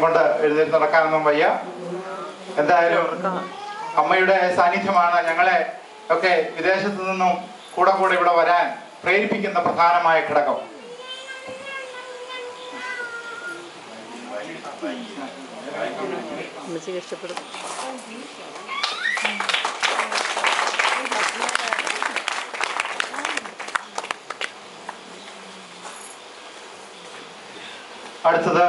കൊണ്ട് എഴുന്നേറ്റ് നടക്കാനൊന്നും വയ്യ. എന്തായാലും അമ്മയുടെ സാന്നിധ്യമാണ് ഞങ്ങളെ ഒക്കെ വിദേശത്തു നിന്നും കൂടെ കൂടെ ഇവിടെ വരാൻ പ്രേരിപ്പിക്കുന്ന പ്രധാനമായ ഘടകം. ഇഷ്ടപ്പെടും അടുത്തത്